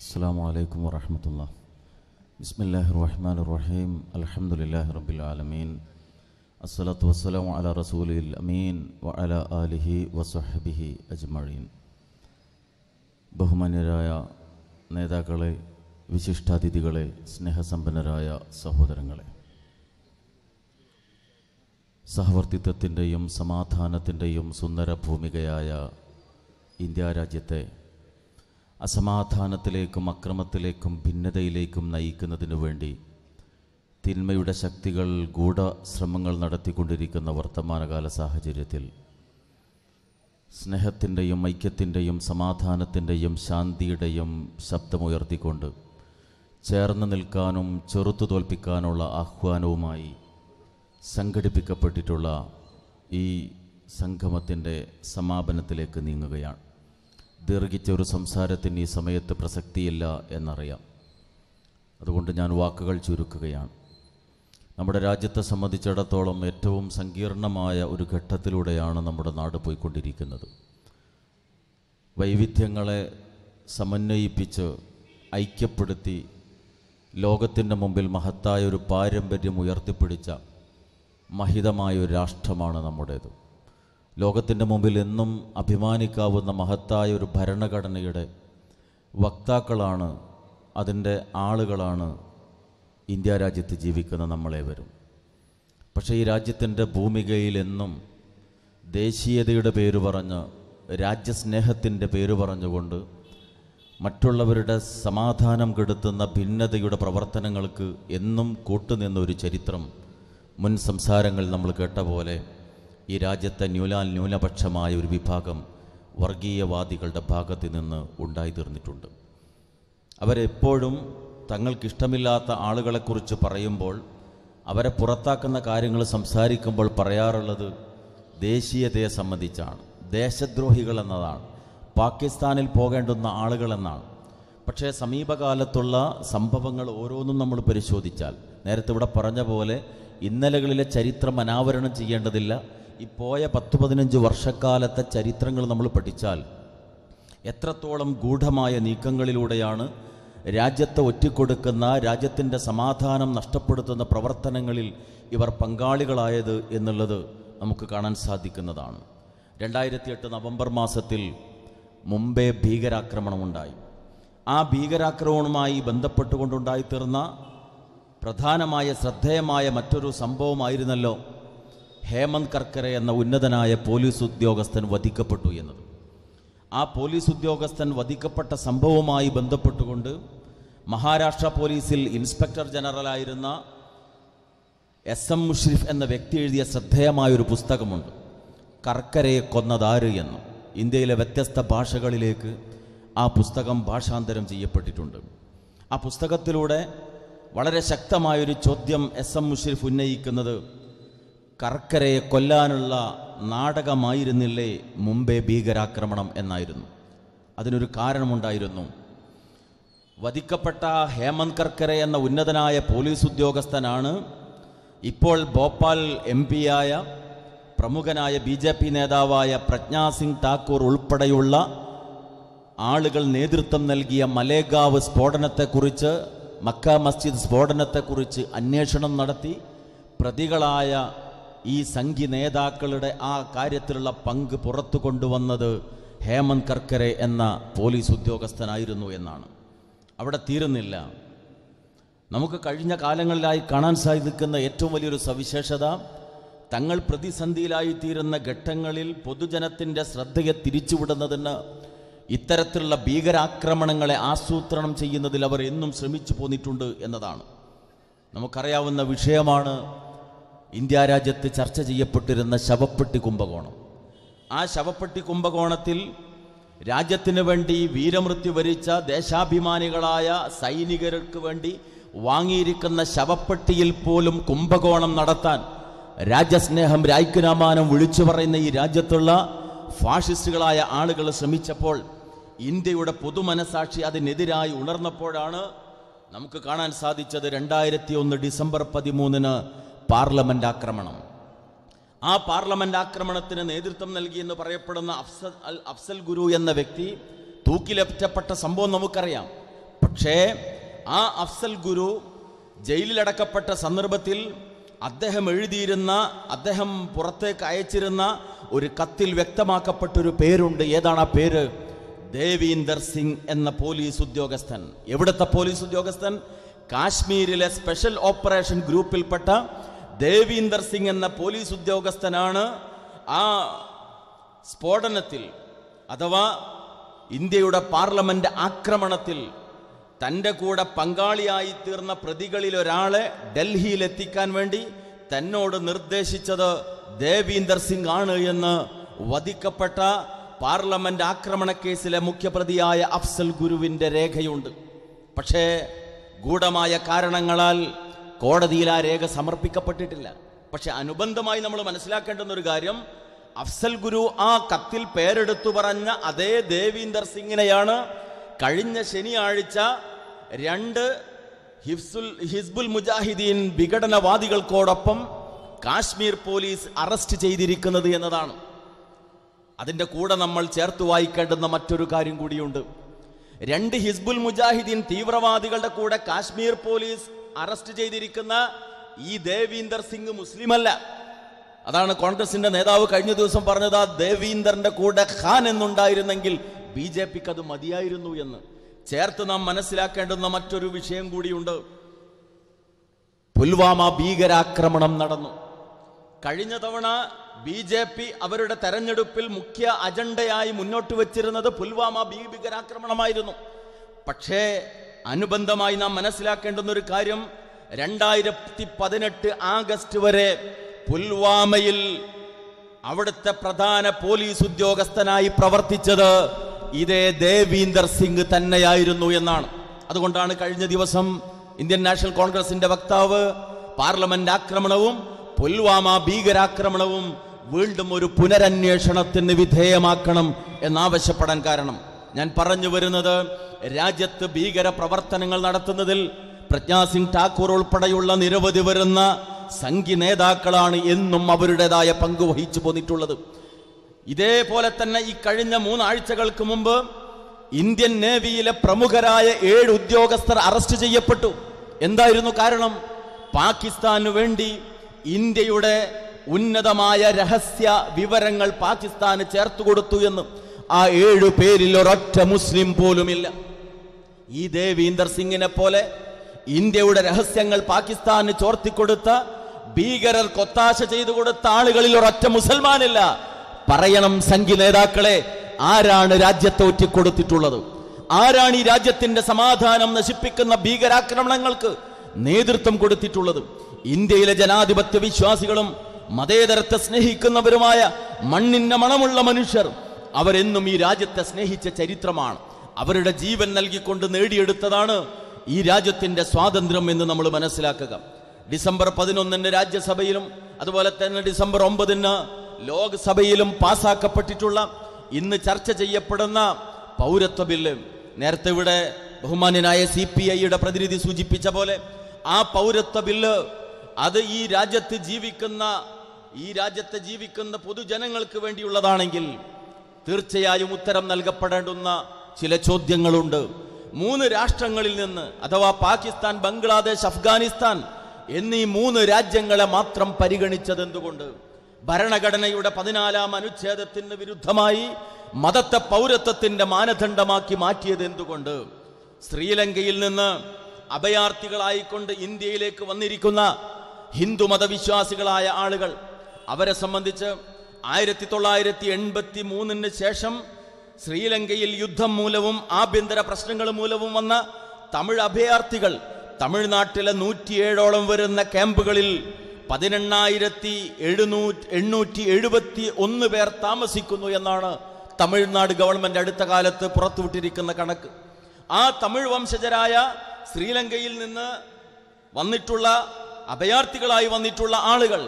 السلام عليكم ورحمة الله بسم الله الرحمن الرحيم الحمد لله رب العالمين الصلاة والسلام على رسوله الأمين وعلى آله وصحبه أجمعين ബഹുമാന്യരായ നേതാക്കളെ വിശിഷ്ടാതിഥികളെ സ്നേഹസമ്പന്നരായ സഹോദരങ്ങളെ സഹവർത്തിത്വത്തിൻ്റെയും സമാധാനത്തിൻ്റെയും സുന്ദര ഭൂമികയായ ഇന്ത്യ രാജ്യത്തെ അസമാധാനത്തിലേക്കും അക്രമത്തിലേക്കും ഭിന്നതയിലേക്കും നയിക്കുന്നതിനു വേണ്ടി തിന്മയുടെ ശക്തികൾ ഗൂഢശ്രമങ്ങൾ നടത്തിക്കൊണ്ടിരിക്കുന്ന വർത്തമാനകാല സാഹചര്യത്തിൽ സ്നേഹത്തിന്റെയും ഐക്യത്തിന്റെയും സമാധാനത്തിന്റെയും ശാന്തിയുടെയും ശബ്ദമുയർത്തിക്കൊണ്ട് ചേർന്ന് നിൽക്കാനും ചെറുത്തു തോൽപ്പിക്കാനുള്ള ആഹ്വാനവുമായി സംഘടിപ്പിക്കപ്പെട്ടിട്ടുള്ള ഈ സംഗമത്തിന്റെ സമാപനത്തിലേക്ക് നീങ്ങുകയാണ്. ദീർഘിച്ച ഒരു സംസാരത്തിന് ഈ സമയത്ത് പ്രസക്തിയില്ല എന്നറിയാം. അതുകൊണ്ട് ഞാൻ വാക്കുകൾ ചുരുക്കുകയാണ്. നമ്മുടെ രാജ്യത്തെ സംബന്ധിച്ചിടത്തോളം ഏറ്റവും സങ്കീർണമായ ഒരു ഘട്ടത്തിലൂടെയാണ് നമ്മുടെ നാട് പോയിക്കൊണ്ടിരിക്കുന്നത്. വൈവിധ്യങ്ങളെ സമന്വയിപ്പിച്ച് ഐക്യപ്പെടുത്തി ലോകത്തിന്റെ മുമ്പിൽ മഹത്തായ ഒരു പാരമ്പര്യം ഉയർത്തിപ്പിടിച്ച മഹിതമായ ഒരു രാഷ്ട്രമാണ് നമ്മുടേത്. ലോകത്തിന്റെ മുമ്പിൽ എന്നും അഭിമാനിക്കാവുന്ന മഹത്തായ ഒരു ഭരണഘടനയുടെ വക്താക്കളാണ് അതിന്റെ ആളുകളാണ് ഇന്ത്യ രാജ്യത്ത് ജീവിക്കുന്ന നമ്മളെ വരും പക്ഷേ ഈ രാജ്യത്തിന്റെ ഭൂമികയിൽ എന്നും ദേശീയതയുടെ പേര് പറഞ്ഞ് രാജ്യസ്നേഹത്തിന്റെ പേര് പറഞ്ഞുകൊണ്ട് മറ്റുള്ളവരുടെ സമാധാനം കെടുത്തുന്ന ഭിന്നതയുടെ പ്രവർത്തനങ്ങൾക്ക് എന്നും കൂട്ടുനിന്ന ഒരു ചരിത്രം മുൻ സംസാരങ്ങൾ നമ്മൾ കേട്ട പോലെ ഈ രാജ്യത്തെ ന്യൂലാൽ ന്യൂനപക്ഷമായ ഒരു വിഭാഗം വർഗീയവാദികളുടെ ഭാഗത്ത് നിന്ന് ഉണ്ടായിത്തീർന്നിട്ടുണ്ട്. അവരെപ്പോഴും തങ്ങൾക്കിഷ്ടമില്ലാത്ത ആളുകളെക്കുറിച്ച് പറയുമ്പോൾ അവരെ പുറത്താക്കുന്ന കാര്യങ്ങൾ സംസാരിക്കുമ്പോൾ പറയാറുള്ളത് ദേശീയതയെ സംബന്ധിച്ചാണ്. ദേശദ്രോഹികൾ എന്നതാണ്. പാകിസ്ഥാനിൽ പോകേണ്ടുന്ന ആളുകളെന്നാണ് പക്ഷേ സമീപകാലത്തുള്ള സംഭവങ്ങൾ ഓരോന്നും നമ്മൾ പരിശോധിച്ചാൽ നേരത്തെ ഇവിടെ പറഞ്ഞ പോലെ ഇന്നലകളിലെ ചരിത്രം അനാവരണം ചെയ്യേണ്ടതില്ല. ഈ പോയ പത്ത് പതിനഞ്ച് വർഷക്കാലത്തെ ചരിത്രങ്ങൾ നമ്മൾ പഠിച്ചാൽ എത്രത്തോളം ഗൂഢമായ നീക്കങ്ങളിലൂടെയാണ് രാജ്യത്തെ ഒറ്റിക്കൊടുക്കുന്ന രാജ്യത്തിന്റെ സമാധാനം നഷ്ടപ്പെടുത്തുന്ന പ്രവർത്തനങ്ങളിൽ ഇവർ പങ്കാളികളായത് എന്നുള്ളത് നമുക്ക് കാണാൻ സാധിക്കുന്നതാണ്. രണ്ടായിരത്തി എട്ട് നവംബർ മാസത്തിൽ മുംബൈ ഭീകരാക്രമണമുണ്ടായി. ആ ഭീകരാക്രമണവുമായി ബന്ധപ്പെട്ടുകൊണ്ടുണ്ടായിത്തീർന്ന പ്രധാനമായ ശ്രദ്ധേയമായ മറ്റൊരു സംഭവമായിരുന്നല്ലോ ഹേമന്ത് കർക്കരെ എന്ന ഉന്നതനായ പോലീസ് ഉദ്യോഗസ്ഥൻ വധിക്കപ്പെട്ടു എന്നത്. ആ പോലീസ് ഉദ്യോഗസ്ഥൻ വധിക്കപ്പെട്ട സംഭവവുമായി ബന്ധപ്പെട്ടുകൊണ്ട് മഹാരാഷ്ട്ര പോലീസിൽ ഇൻസ്പെക്ടർ ജനറലായിരുന്ന എസ് എം മുഷ്രിഫ് എന്ന വ്യക്തി എഴുതിയ ശ്രദ്ധേയമായ ഒരു പുസ്തകമുണ്ട്. കർക്കരയെ കൊന്നതാര് എന്ന്. ഇന്ത്യയിലെ വ്യത്യസ്ത ഭാഷകളിലേക്ക് ആ പുസ്തകം ഭാഷാന്തരം ചെയ്യപ്പെട്ടിട്ടുണ്ട്. ആ പുസ്തകത്തിലൂടെ വളരെ ശക്തമായൊരു ചോദ്യം എസ് എം മുഷ്രിഫ് ഉന്നയിക്കുന്നത് കർക്കരയെ കൊല്ലാനുള്ള നാടകമായിരുന്നില്ലേ മുംബൈ ഭീകരാക്രമണം എന്നായിരുന്നു. അതിനൊരു കാരണമുണ്ടായിരുന്നു. വധിക്കപ്പെട്ട ഹേമന്ത് കർക്കര എന്ന ഉന്നതനായ പോലീസ് ഉദ്യോഗസ്ഥനാണ് ഇപ്പോൾ ഭോപ്പാൽ എം പിയായ പ്രമുഖനായ ബി ജെ പി നേതാവായ പ്രജ്ഞാസിംഗ് സിംഗ് ഠാക്കൂർ ഉൾപ്പെടെയുള്ള ആളുകൾ നേതൃത്വം നൽകിയ മലേഗാവ് സ്ഫോടനത്തെക്കുറിച്ച് മക്ക മസ്ജിദ് സ്ഫോടനത്തെക്കുറിച്ച് അന്വേഷണം നടത്തി പ്രതികളായ ഈ സംഘി നേതാക്കളുടെ ആ കാര്യത്തിലുള്ള പങ്ക് പുറത്തു കൊണ്ടുവന്നത് ഹേമന്ത് കർക്കരെ എന്ന പോലീസ് ഉദ്യോഗസ്ഥനായിരുന്നു എന്നാണ്. അവിടെ തീരുന്നില്ല. നമുക്ക് കഴിഞ്ഞ കാലങ്ങളിലായി കാണാൻ സാധിക്കുന്ന ഏറ്റവും വലിയൊരു സവിശേഷത തങ്ങൾ പ്രതിസന്ധിയിലായി തീരുന്ന ഘട്ടങ്ങളിൽ പൊതുജനത്തിന്റെ ശ്രദ്ധയെ തിരിച്ചുവിടുന്നതിന് ഇത്തരത്തിലുള്ള ഭീകരാക്രമണങ്ങളെ ആസൂത്രണം ചെയ്യുന്നതിൽ അവർ എന്നും ശ്രമിച്ചു പോന്നിട്ടുണ്ട് എന്നതാണ്. നമുക്കറിയാവുന്ന വിഷയമാണ് ഇന്ത്യ രാജ്യത്ത് ചർച്ച ചെയ്യപ്പെട്ടിരുന്ന ശവപ്പെട്ടി കുംഭകോണം. ആ ശവപ്പെട്ടി കുംഭകോണത്തിൽ രാജ്യത്തിന് വേണ്ടി വീരമൃത്യു വരിച്ച ദേശാഭിമാനികളായ സൈനികർക്ക് വേണ്ടി വാങ്ങിയിരിക്കുന്ന ശവപ്പെട്ടിയിൽ പോലും കുംഭകോണം നടത്താൻ രാജ്യസ്നേഹം രായ്ക്കുരാമാനം വിളിച്ചു പറയുന്ന ഈ രാജ്യത്തുള്ള ഫാഷിസ്റ്റുകളായ ആളുകൾ ശ്രമിച്ചപ്പോൾ ഇന്ത്യയുടെ പൊതുമനസാക്ഷി അതിനെതിരായി ഉണർന്നപ്പോഴാണ് നമുക്ക് കാണാൻ സാധിച്ചത് രണ്ടായിരത്തി ഒന്ന് ഡിസംബർ പതിമൂന്നിന് പാർലമെന്റ് ആക്രമണം ആ പാർലമെന്റ് ആക്രമണത്തിന് നേതൃത്വം നൽകിയെന്ന് പറയപ്പെടുന്ന അഫ്സൽ അൽ അഫ്സൽ ഗുരു എന്ന വ്യക്തി തൂക്കിലേറ്റപ്പെട്ട സംഭവം നമുക്കറിയാം. പക്ഷേ ആ അഫ്സൽ ഗുരു ജയിലിലടക്കപ്പെട്ട സന്ദർഭത്തിൽ അദ്ദേഹം എഴുതിയിരുന്ന അദ്ദേഹം പുറത്തേക്ക് അയച്ചിരുന്ന ഒരു കത്തിൽ വ്യക്തമാക്കപ്പെട്ടൊരു പേരുണ്ട്. ഏതാണ് ആ പേര്? ദേവീന്ദർ സിംഗ് എന്ന പോലീസ് ഉദ്യോഗസ്ഥൻ. എവിടുത്തെ പോലീസ് ഉദ്യോഗസ്ഥൻ? കാശ്മീരിലെ സ്പെഷ്യൽ ഓപ്പറേഷൻ ഗ്രൂപ്പിൽപ്പെട്ട ദേവീന്ദർ സിംഗ് എന്ന പോലീസ് ഉദ്യോഗസ്ഥനാണ് ആ സ്ഫോടനത്തിൽ അഥവാ ഇന്ത്യയുടെ പാർലമെന്റ് ആക്രമണത്തിൽ തന്റെ കൂടെ പങ്കാളിയായി തീർന്ന പ്രതികളിൽ ഒരാളെ ഡൽഹിയിൽ എത്തിക്കാൻ വേണ്ടി തന്നോട് നിർദ്ദേശിച്ചത് ദേവീന്ദർ സിംഗ് ആണ് എന്ന് വധിക്കപ്പെട്ട പാർലമെന്റ് ആക്രമണ കേസിലെ മുഖ്യപ്രതിയായ അഫ്സൽ ഗുരുവിന്റെ രേഖയുണ്ട്. പക്ഷേ ഗൂഢമായ കാരണങ്ങളാൽ കോടതിയിൽ ആ രേഖ സമർപ്പിക്കപ്പെട്ടിട്ടില്ല. പക്ഷെ അനുബന്ധമായി നമ്മൾ മനസ്സിലാക്കേണ്ടുന്ന ഒരു കാര്യം അഫ്സൽ ഗുരു ആ കത്തിൽ പേരെടുത്തു പറഞ്ഞ അതേ ദേവീന്ദർ സിംഗിനെയാണ് കഴിഞ്ഞ ശനിയാഴ്ച രണ്ട് ഹിഫ്സുൽ ഹിസ്ബുൽ മുജാഹിദീൻ വിഘടനവാദികൾക്കോടൊപ്പം കാശ്മീർ പോലീസ് അറസ്റ്റ് ചെയ്തിരിക്കുന്നത് എന്നതാണ്. അതിന്റെ കൂടെ നമ്മൾ ചേർത്ത് വായിക്കേണ്ടുന്ന മറ്റൊരു കാര്യം കൂടിയുണ്ട്. രണ്ട് ഹിസ്ബുൽ മുജാഹിദീൻ തീവ്രവാദികളുടെ കൂടെ കാശ്മീർ പോലീസ് അറസ്റ്റ് ചെയ്തിരിക്കുന്ന ഈ ദേവീന്ദർ സിംഗ് മുസ്ലിം അല്ല അതാണ് കോൺഗ്രസിന്റെ നേതാവ് കഴിഞ്ഞ ദിവസം പറഞ്ഞത് ആ ദേവീന്ദറിന്റെ കൂടെ ഖാൻ എന്നുണ്ടായിരുന്നെങ്കിൽ ബി ജെ പിക്ക് അത് മതിയായിരുന്നു എന്ന്. ചേർത്ത് നാം മനസ്സിലാക്കേണ്ടുന്ന മറ്റൊരു വിഷയം കൂടിയുണ്ട്. പുൽവാമ ഭീകരാക്രമണം നടന്നു. കഴിഞ്ഞ തവണ ബി ജെ പി അവരുടെ തെരഞ്ഞെടുപ്പിൽ മുഖ്യ അജണ്ടയായി മുന്നോട്ട് വച്ചിരുന്നത് പുൽവാമ ഭീകരാക്രമണമായിരുന്നു. പക്ഷേ അനുബന്ധമായി നാം മനസ്സിലാക്കേണ്ടുന്ന ഒരു കാര്യം രണ്ടായിരത്തി പതിനെട്ട് ആഗസ്റ്റ് വരെ പുൽവാമയിൽ അവിടുത്തെ പ്രധാന പോലീസ് ഉദ്യോഗസ്ഥനായി പ്രവർത്തിച്ചത് ഇതേ ദേവീന്ദർ സിംഗ് തന്നെയായിരുന്നു എന്നാണ്. അതുകൊണ്ടാണ് കഴിഞ്ഞ ദിവസം ഇന്ത്യൻ നാഷണൽ കോൺഗ്രസിന്റെ വക്താവ് പാർലമെന്റ് ആക്രമണവും പുൽവാമ ഭീകരാക്രമണവും വീണ്ടും ഒരു പുനരന്വേഷണത്തിന് വിധേയമാക്കണം എന്നാവശ്യപ്പെടാൻ കാരണം. ഞാൻ പറഞ്ഞു വരുന്നത് രാജ്യത്ത് ഭീകര പ്രവർത്തനങ്ങൾ നടത്തുന്നതിൽ പ്രജ്ഞാസിംഗ് ഠാക്കൂർ ഉൾപ്പെടെയുള്ള നിരവധി വരുന്ന സംഘി നേതാക്കളാണ് എന്നും അവരുടേതായ പങ്ക് വഹിച്ചു പോന്നിട്ടുള്ളത്. ഇതേപോലെ തന്നെ ഈ കഴിഞ്ഞ മൂന്നാഴ്ചകൾക്ക് മുമ്പ് ഇന്ത്യൻ നേവിയിലെ പ്രമുഖരായ ഏഴ് ഉദ്യോഗസ്ഥർ അറസ്റ്റ് ചെയ്യപ്പെട്ടു. എന്തായിരുന്നു കാരണം? പാകിസ്ഥാനു വേണ്ടി ഇന്ത്യയുടെ ഉന്നതമായ രഹസ്യ വിവരങ്ങൾ പാകിസ്ഥാന് ചേർത്ത് കൊടുത്തു എന്ന്. ആ ഏഴു പേരിൽ ഒരൊറ്റ മുസ്ലിം പോലുമില്ല. ഈ ദേവീന്ദർ സിംഗിനെ പോലെ ഇന്ത്യയുടെ രഹസ്യങ്ങൾ പാകിസ്ഥാന് ചോർത്തിക്കൊടുത്ത ഭീകരർ കൊത്താശ ചെയ്തു കൊടുത്ത ആളുകളിൽ ഒരൊറ്റ മുസൽമാനില്ല. പറയണം സംഘി നേതാക്കളെ ആരാണ് രാജ്യത്തെ ഒറ്റിക്കൊടുത്തിട്ടുള്ളത്? ആരാണ് ഈ രാജ്യത്തിന്റെ സമാധാനം നശിപ്പിക്കുന്ന ഭീകരാക്രമണങ്ങൾക്ക് നേതൃത്വം കൊടുത്തിട്ടുള്ളത്? ഇന്ത്യയിലെ ജനാധിപത്യ വിശ്വാസികളും മതേതരത്തെ സ്നേഹിക്കുന്നവരുമായ മണ്ണിന്റെ മണമുള്ള മനുഷ്യർ അവരെന്നും ഈ രാജ്യത്തെ സ്നേഹിച്ച ചരിത്രമാണ്. അവരുടെ ജീവൻ നൽകിക്കൊണ്ട് നേടിയെടുത്തതാണ് ഈ രാജ്യത്തിന്റെ സ്വാതന്ത്ര്യം എന്ന് നമ്മൾ മനസ്സിലാക്കുക. ഡിസംബർ പതിനൊന്നിന് രാജ്യസഭയിലും അതുപോലെ തന്നെ ഡിസംബർ ഒമ്പതിന് ലോക്സഭയിലും പാസാക്കപ്പെട്ടിട്ടുള്ള ഇന്ന് ചർച്ച ചെയ്യപ്പെടുന്ന പൗരത്വ ബില്ല്. നേരത്തെ ഇവിടെ ബഹുമാന്യനായ സി പി ഐയുടെ പ്രതിനിധി സൂചിപ്പിച്ച പോലെ ആ പൗരത്വ ബില്ല് അത് ഈ രാജ്യത്ത് ജീവിക്കുന്ന ഈ രാജ്യത്ത് ജീവിക്കുന്ന പൊതുജനങ്ങൾക്ക് വേണ്ടിയുള്ളതാണെങ്കിൽ തീർച്ചയായും ഉത്തരം നൽകപ്പെടേണ്ടുന്ന ചില ചോദ്യങ്ങളുണ്ട്. മൂന്ന് രാഷ്ട്രങ്ങളിൽ നിന്ന് അഥവാ പാകിസ്ഥാൻ ബംഗ്ലാദേശ് അഫ്ഗാനിസ്ഥാൻ എന്നീ മൂന്ന് രാജ്യങ്ങളെ മാത്രം പരിഗണിച്ചത് എന്തുകൊണ്ട്? ഭരണഘടനയുടെ പതിനാലാം അനുച്ഛേദത്തിന് വിരുദ്ധമായി മതത്തെ പൗരത്വത്തിന്റെ മാനദണ്ഡമാക്കി മാറ്റിയത് എന്തുകൊണ്ട്? ശ്രീലങ്കയിൽ നിന്ന് അഭയാർത്ഥികളായിക്കൊണ്ട് ഇന്ത്യയിലേക്ക് വന്നിരിക്കുന്ന ഹിന്ദു മതവിശ്വാസികളായ ആളുകൾ അവരെ സംബന്ധിച്ച് ആയിരത്തി തൊള്ളായിരത്തി എൺപത്തി മൂന്നിന് ശേഷം ശ്രീലങ്കയിൽ യുദ്ധം മൂലവും ആഭ്യന്തര പ്രശ്നങ്ങൾ മൂലവും വന്ന തമിഴ് അഭയാർത്ഥികൾ തമിഴ്നാട്ടിലെ നൂറ്റിയേഴോളം വരുന്ന ക്യാമ്പുകളിൽ പതിനെണ്ണായിരത്തി എഴുന്നൂറ്റി എണ്ണൂറ്റി എഴുപത്തി ഒന്ന് പേർ താമസിക്കുന്നു എന്നാണ് തമിഴ്നാട് ഗവൺമെന്റ് അടുത്ത കാലത്ത് പുറത്തുവിട്ടിരിക്കുന്ന കണക്ക്. ആ തമിഴ് വംശജരായ ശ്രീലങ്കയിൽ നിന്ന് വന്നിട്ടുള്ള അഭയാർത്ഥികളായി വന്നിട്ടുള്ള ആളുകൾ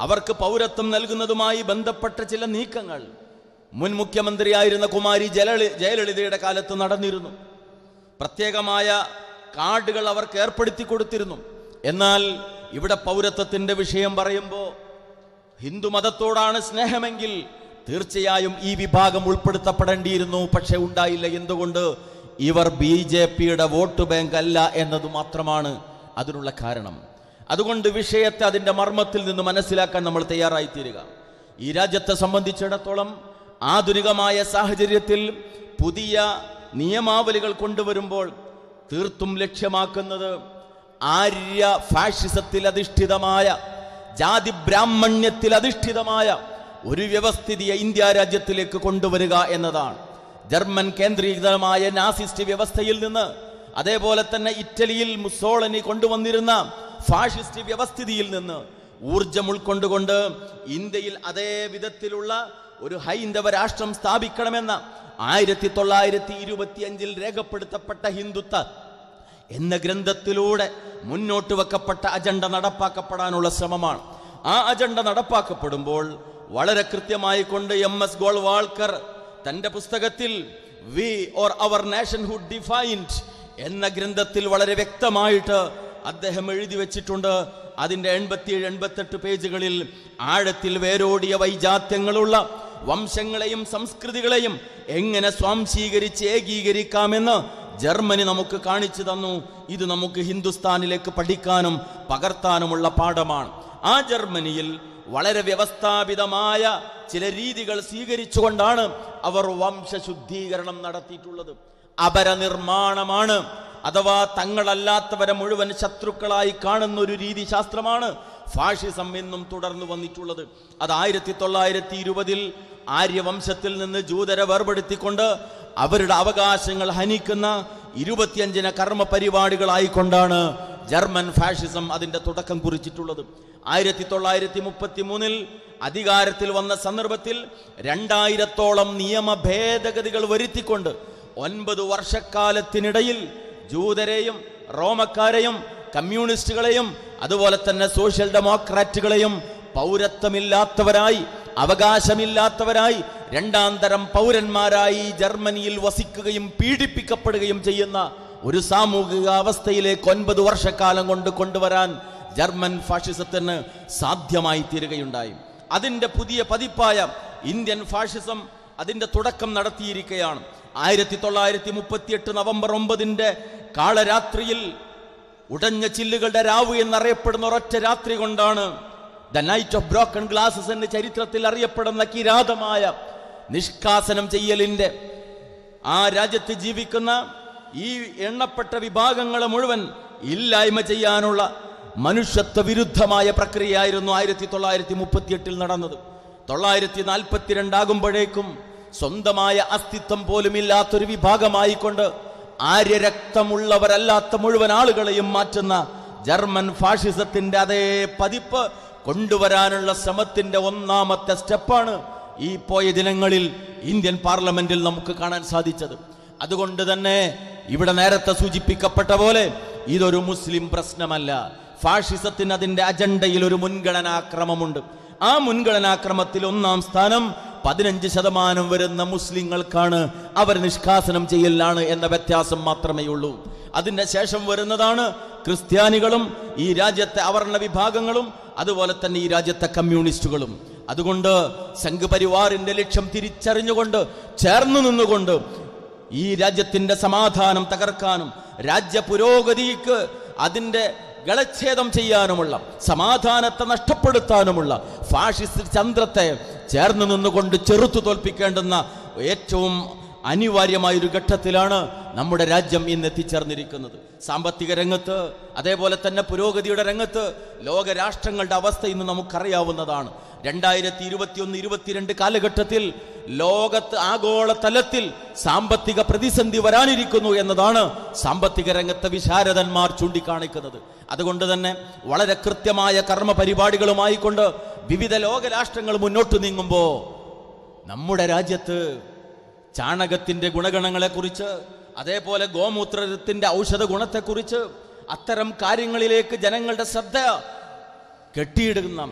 അവർക്ക് പൗരത്വം നൽകുന്നതുമായി ബന്ധപ്പെട്ട ചില നീക്കങ്ങൾ. മുൻ മുഖ്യമന്ത്രിയായിരുന്ന കുമാരി ജലളി ജയലളിതയുടെ കാലത്ത് നടന്നിരുന്നു. പ്രത്യേകമായ കാർഡുകൾ അവർക്ക് ഏർപ്പെടുത്തി കൊടുത്തിരുന്നു. എന്നാൽ ഇവിടെ പൗരത്വത്തിന്റെ വിഷയം പറയുമ്പോൾ ഹിന്ദു മതത്തോടാണ് സ്നേഹമെങ്കിൽ തീർച്ചയായും ഈ വിഭാഗം ഉൾപ്പെടുത്തപ്പെടേണ്ടിയിരുന്നു. പക്ഷെ ഉണ്ടായില്ല. എന്തുകൊണ്ട്? ഇവർ ബി ജെ പിയുടെ വോട്ട് ബാങ്ക് അല്ല എന്നത് മാത്രമാണ് അതിനുള്ള കാരണം. അതുകൊണ്ട് വിഷയത്തെ അതിന്റെ മർമ്മത്തിൽ നിന്ന് മനസ്സിലാക്കാൻ നമ്മൾ തയ്യാറായി തീരുക ഈ രാജ്യത്തെ സംബന്ധിച്ചിടത്തോളം ആധുനികമായ സാഹചര്യത്തിൽ പുതിയ നിയമാവലികൾ കൊണ്ടുവരുമ്പോൾ തീർത്തും ലക്ഷ്യമാക്കുന്നത് ആര്യ ഫാഷിസത്തിൽ അധിഷ്ഠിതമായ ജാതി ബ്രാഹ്മണ്യത്തിൽ അധിഷ്ഠിതമായ ഒരു വ്യവസ്ഥിതിയെ ഇന്ത്യ രാജ്യത്തിലേക്ക് കൊണ്ടുവരിക എന്നതാണ്. ജർമ്മൻ കേന്ദ്രീകൃതമായ നാസിസ്റ്റ് വ്യവസ്ഥയിൽ നിന്ന് അതേപോലെ തന്നെ ഇറ്റലിയിൽ മുസോളനി കൊണ്ടുവന്നിരുന്ന ഫാഷിസ്റ്റ് വ്യവസ്ഥിതിയിൽ നിന്ന് ഊർജം ഉൾക്കൊണ്ടുകൊണ്ട് ഇന്ത്യയിൽ അതേ വിധത്തിലുള്ള ഒരു ഹൈന്ദവ രാഷ്ട്രം സ്ഥാപിക്കണമെന്ന ആയിരത്തി തൊള്ളായിരത്തി ഇരുപത്തിയഞ്ചിൽ രേഖപ്പെടുത്തപ്പെട്ട ഹിന്ദുത്വ എന്ന ഗ്രന്ഥത്തിലൂടെ മുന്നോട്ട് വെക്കപ്പെട്ട അജണ്ട നടപ്പാക്കപ്പെടാനുള്ള ശ്രമമാണ്. ആ അജണ്ട നടപ്പാക്കപ്പെടുമ്പോൾ വളരെ കൃത്യമായി കൊണ്ട് എം എസ് ഗോൾവാൾക്കർ തന്റെ പുസ്തകത്തിൽ we or our nationhood defined എന്ന ഗ്രന്ഥത്തിൽ വളരെ വ്യക്തമായിട്ട് അദ്ദേഹം എഴുതി വെച്ചിട്ടുണ്ട്. അതിന്റെ എൺപത്തിയേഴ് എൺപത്തെട്ട് പേജുകളിൽ ആഴത്തിൽ വേരോടിയ വൈജാത്യങ്ങളുള്ള വംശങ്ങളെയും സംസ്കൃതികളെയും എങ്ങനെ സ്വാംശീകരിച്ച് ഏകീകരിക്കാമെന്ന് ജർമ്മനി നമുക്ക് കാണിച്ചു തന്നു. ഇത് നമുക്ക് ഹിന്ദുസ്ഥാനിലേക്ക് പഠിക്കാനും പകർത്താനുമുള്ള പാഠമാണ്. ആ ജർമ്മനിയിൽ വളരെ വ്യവസ്ഥാപിതമായ ചില രീതികൾ സ്വീകരിച്ചുകൊണ്ടാണ് അവർ വംശശുദ്ധീകരണം നടത്തിയിട്ടുള്ളത്. അപരനിർമ്മാണമാണ് അഥവാ തങ്ങളല്ലാത്തവരെ മുഴുവൻ ശത്രുക്കളായി കാണുന്ന ഒരു രീതി ശാസ്ത്രമാണ് ഫാഷിസം എന്നും തുടർന്നു വന്നിട്ടുള്ളത്. അത് ആയിരത്തി തൊള്ളായിരത്തി ഇരുപതിൽ ആര്യവംശത്തിൽ നിന്ന് ജൂതരെ വേർപെടുത്തിക്കൊണ്ട് അവരുടെ അവകാശങ്ങൾ ഹനിക്കുന്ന ഇരുപത്തിയഞ്ചിന കർമ്മ പരിപാടികളായിക്കൊണ്ടാണ് ജർമ്മൻ ഫാഷിസം അതിന്റെ തുടക്കം കുറിച്ചിട്ടുള്ളത്. ആയിരത്തി തൊള്ളായിരത്തി മുപ്പത്തി മൂന്നിൽ അധികാരത്തിൽ വന്ന സന്ദർഭത്തിൽ രണ്ടായിരത്തോളം നിയമ ഭേദഗതികൾ വരുത്തിക്കൊണ്ട് ഒൻപത് വർഷക്കാലത്തിനിടയിൽ ജൂതരെയും റോമക്കാരെയും കമ്മ്യൂണിസ്റ്റുകളെയും അതുപോലെ തന്നെ സോഷ്യൽ ഡെമോക്രാറ്റുകളെയും പൗരത്വമില്ലാത്തവരായി അവകാശമില്ലാത്തവരായി രണ്ടാം തരം പൗരന്മാരായി ജർമ്മനിയിൽ വസിക്കുകയും പീഡിപ്പിക്കപ്പെടുകയും ചെയ്യുന്ന ഒരു സാമൂഹിക അവസ്ഥയിലേക്ക് ഒൻപത് വർഷക്കാലം കൊണ്ട് കൊണ്ടുവരാൻ ജർമ്മൻ ഫാഷിസത്തിന് സാധ്യമായി തീരുകയുണ്ടായി. അതിന്റെ പുതിയ പതിപ്പായ ഇന്ത്യൻ ഫാഷിസം അതിന്റെ തുടക്കം നടത്തിയിരിക്കുകയാണ്. ആയിരത്തി തൊള്ളായിരത്തി മുപ്പത്തിയെട്ട് നവംബർ ഒമ്പതിന്റെ കാളരാത്രിയിൽ ഉടഞ്ഞ ചില്ലുകളുടെ രാവ് എന്നറിയപ്പെടുന്ന ഒരൊറ്റ രാത്രി കൊണ്ടാണ് the night of broken glasses എന്ന ചരിത്രത്തിൽ അറിയപ്പെടുന്ന കിരാതമായ നിഷ്കാസനം ചെയ്യലിന്റെ ആ രാജ്യത്ത് ജീവിക്കുന്ന ഈ എണ്ണപ്പെട്ട വിഭാഗങ്ങളെ മുഴുവൻ ഇല്ലായ്മ ചെയ്യാനുള്ള മനുഷ്യത്വ വിരുദ്ധമായ പ്രക്രിയയായിരുന്നു ആയിരത്തി തൊള്ളായിരത്തി മുപ്പത്തിയെട്ടിൽ നടന്നത്. തൊള്ളായിരത്തി നാൽപ്പത്തിരണ്ടാകുമ്പോഴേക്കും സ്വന്തമായ അസ്തിത്വം പോലും ഇല്ലാത്തൊരു വിഭാഗമായിക്കൊണ്ട് ആര്യരക്തമുള്ളവരല്ലാത്ത മുഴുവൻ ആളുകളെയും മാറ്റുന്ന ജർമ്മൻ ഫാഷിസത്തിന്റെ അതേ പതിപ്പ് കൊണ്ടുവരാനുള്ള ശ്രമത്തിന്റെ ഒന്നാമത്തെ സ്റ്റെപ്പാണ് ഈ പോയ ദിനങ്ങളിൽ ഇന്ത്യൻ പാർലമെന്റിൽ നമുക്ക് കാണാൻ സാധിച്ചത്. അതുകൊണ്ട് തന്നെ ഇവിടെ നേരത്തെ സൂചിപ്പിക്കപ്പെട്ട പോലെ ഇതൊരു മുസ്ലിം പ്രശ്നമല്ല. ഫാഷിസത്തിന് അതിന്റെ അജണ്ടയിൽ ഒരു മുൻഗണനാക്രമമുണ്ട്. ആ മുൻഗണനാക്രമത്തിൽ ഒന്നാം സ്ഥാനം പതിനഞ്ച് ശതമാനം വരുന്ന മുസ്ലിങ്ങൾക്കാണ് അവർ നിഷ്കാസനം ചെയ്യലാണ് എന്ന വ്യത്യാസം മാത്രമേ ഉള്ളൂ. അതിന്റെ ശേഷം വരുന്നതാണ് ക്രിസ്ത്യാനികളും ഈ രാജ്യത്തെ അവർണ വിഭാഗങ്ങളും അതുപോലെ തന്നെ ഈ രാജ്യത്തെ കമ്മ്യൂണിസ്റ്റുകളും. അതുകൊണ്ട് സംഘപരിവാറിന്റെ ലക്ഷ്യം തിരിച്ചറിഞ്ഞുകൊണ്ട് ചേർന്നു നിന്നുകൊണ്ട് ഈ രാജ്യത്തിന്റെ സമാധാനം തകർക്കാനും രാജ്യ പുരോഗതിക്ക് അതിന്റെ ഗളച്ഛേദം ചെയ്യാനുമുള്ള സമാധാനത്തെ നഷ്ടപ്പെടുത്താനുമുള്ള ഫാഷിസ്റ്റ് ചന്ദ്രത്തെ ചേർന്ന് നിന്നുകൊണ്ട് ചെറുത്തു തോൽപ്പിക്കേണ്ടുന്ന ഏറ്റവും അനിവാര്യമായ ഒരു ഘട്ടത്തിലാണ് നമ്മുടെ രാജ്യം ഇന്ന് എത്തിച്ചേർന്നിരിക്കുന്നത് സാമ്പത്തിക രംഗത്ത് അതേപോലെ തന്നെ പുരോഗതിയുടെ രംഗത്ത് ലോകരാഷ്ട്രങ്ങളുടെ അവസ്ഥ ഇന്ന് നമുക്കറിയാവുന്നതാണ്. രണ്ടായിരത്തി ഇരുപത്തിയൊന്ന് ഇരുപത്തിരണ്ട് കാലഘട്ടത്തിൽ ലോകത്ത് ആഗോള തലത്തിൽ സാമ്പത്തിക പ്രതിസന്ധി വരാനിരിക്കുന്നു എന്നതാണ് സാമ്പത്തിക രംഗത്തെ വിശാരദന്മാർ ചൂണ്ടിക്കാണിക്കുന്നത്. അതുകൊണ്ട് തന്നെ വളരെ കൃത്യമായ കർമ്മ പരിപാടികളുമായി കൊണ്ട് വിവിധ ലോകരാഷ്ട്രങ്ങൾ മുന്നോട്ട് നീങ്ങുമ്പോൾ നമ്മുടെ രാജ്യത്ത് ചാണകത്തിന്റെ ഗുണഗണങ്ങളെക്കുറിച്ച് അതേപോലെ ഗോമൂത്രത്തിന്റെ ഔഷധ ഗുണത്തെക്കുറിച്ച് അത്തരം കാര്യങ്ങളിലേക്ക് ജനങ്ങളുടെ ശ്രദ്ധ കെട്ടിയിടുന്ന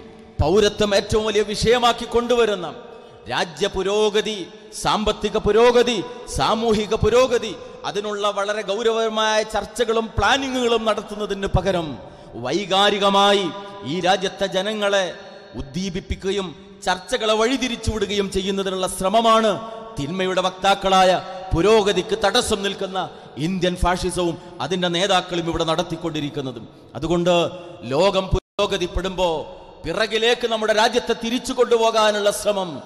പൗരത്വം ഏറ്റവും വലിയ വിഷയമാക്കി കൊണ്ടുവരുന്ന രാജ്യ പുരോഗതി സാമ്പത്തിക പുരോഗതി സാമൂഹിക പുരോഗതി അതിനുള്ള വളരെ ഗൗരവമായ ചർച്ചകളും പ്ലാനിങ്ങുകളും നടത്തുന്നതിന് പകരം വൈകാരികമായി ഈ രാജ്യത്തെ ജനങ്ങളെ ഉദ്ദീപിപ്പിക്കുകയും ചർച്ചകളെ വഴിതിരിച്ചുവിടുകയും ചെയ്യുന്നതിനുള്ള ശ്രമമാണ് തിന്മയുടെ വക്താക്കളായ പുരോഗതിക്ക് തടസ്സം നിൽക്കുന്ന ഇന്ത്യൻ ഫാഷിസവും അതിന്റെ നേതാക്കളും ഇവിടെ നടത്തിക്കൊണ്ടിരിക്കുന്നതും. അതുകൊണ്ട് ലോകം പുരോഗതിപ്പെടുമ്പോൾ പിറകിലേക്ക് നമ്മുടെ രാജ്യത്തെ തിരിച്ചു കൊണ്ടുപോകാനുള്ള ശ്രമം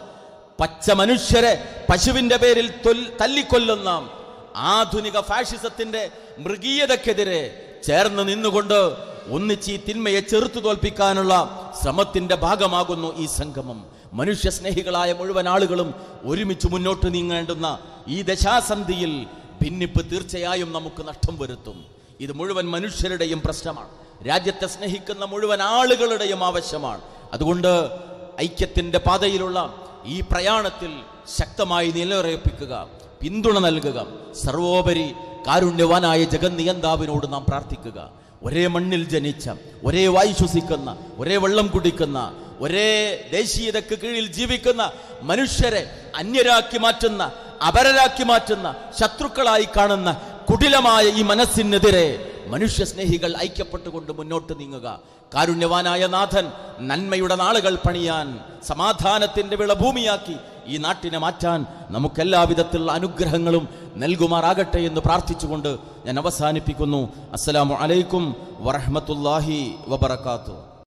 പച്ച മനുഷ്യരെ പശുവിന്റെ പേരിൽ തല്ലിക്കൊല്ലുന്ന ആധുനിക ഫാഷിസത്തിന്റെ മൃഗീയതക്കെതിരെ ചേർന്ന് നിന്നുകൊണ്ട് ഒന്നിച്ച് ഈ തിന്മയെ ചെറുത്തു തോൽപ്പിക്കാനുള്ള ശ്രമത്തിന്റെ ഭാഗമാകുന്നു ഈ സംഗമം. മനുഷ്യ സ്നേഹികളായ മുഴുവൻ ആളുകളും ഒരുമിച്ച് മുന്നോട്ട് നീങ്ങേണ്ടുന്ന ഈ ദശാസന്ധിയിൽ ഭിന്നിപ്പ് തീർച്ചയായും നമുക്ക് നഷ്ടം വരുത്തും. ഇത് മുഴുവൻ മനുഷ്യരുടെയും പ്രശ്നമാണ്. രാജ്യത്തെ സ്നേഹിക്കുന്ന മുഴുവൻ ആളുകളുടെയും ആവശ്യമാണ്. അതുകൊണ്ട് ഐക്യത്തിന്റെ പാതയിലുള്ള ഈ പ്രയാണത്തിൽ ശക്തമായി നിലയുറപ്പിക്കുക പിന്തുണ നൽകുക സർവോപരി കാരുണ്യവാനായ ജഗന്നിയന്താവിനോട് നാം പ്രാർത്ഥിക്കുക. ഒരേ മണ്ണിൽ ജനിച്ച ഒരേ വായു ശ്വസിക്കുന്ന ഒരേ വെള്ളം കുടിക്കുന്ന ഒരേ ദേശീയതക്ക് കീഴിൽ ജീവിക്കുന്ന മനുഷ്യരെ അന്യരാക്കി മാറ്റുന്ന അപരരാക്കി മാറ്റുന്ന ശത്രുക്കളായി കാണുന്ന കുടിലമായ ഈ മനസ്സിനെതിരെ മനുഷ്യ സ്നേഹികൾ ഐക്യപ്പെട്ടുകൊണ്ട് മുന്നോട്ട് നീങ്ങുക. കാരുണ്യവാനായ നാഥൻ നന്മയുടെ നാളുകൾ പണിയാൻ സമാധാനത്തിന്റെ വിളഭൂമിയാക്കി ഈ നാട്ടിനെ മാറ്റാൻ നമുക്കെല്ലാവിധത്തിലുള്ള അനുഗ്രഹങ്ങളും നൽകുമാറാകട്ടെ എന്ന് പ്രാർത്ഥിച്ചുകൊണ്ട് ഞാൻ അവസാനിപ്പിക്കുന്നു. അസ്സലാമു അലൈക്കും വറഹ്മത്തുള്ളാഹി വബറകാതുഹു.